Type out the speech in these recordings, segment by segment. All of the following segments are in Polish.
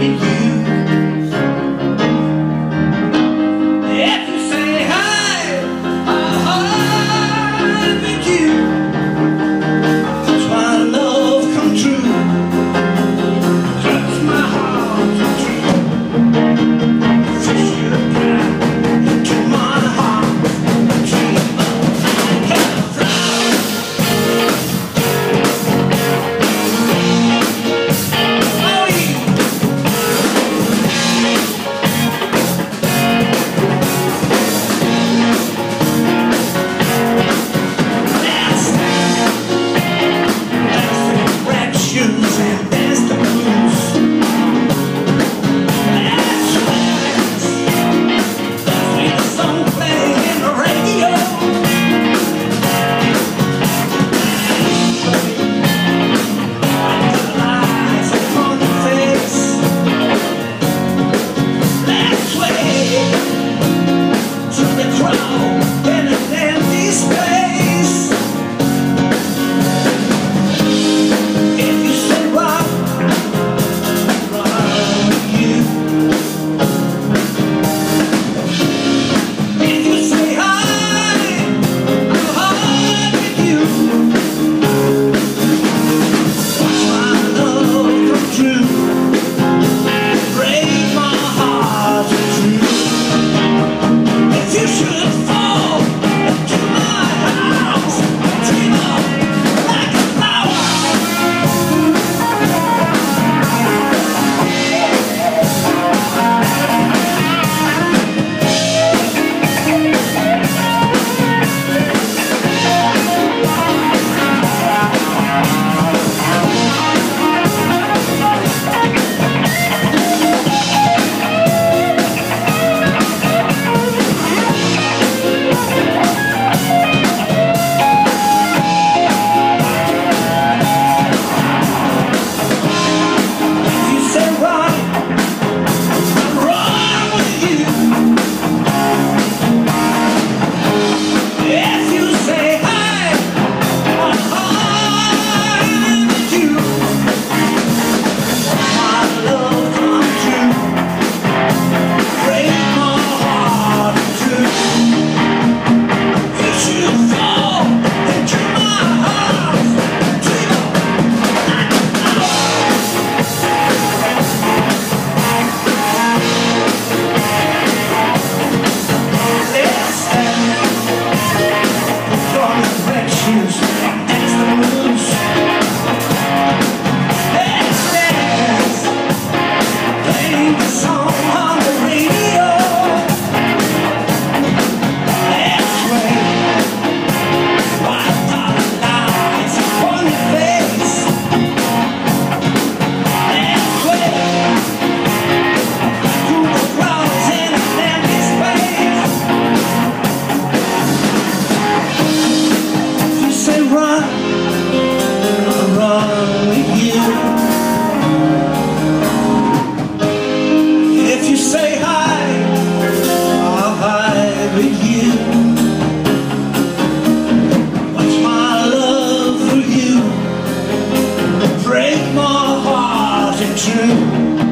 when you. dziewczyny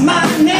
my name.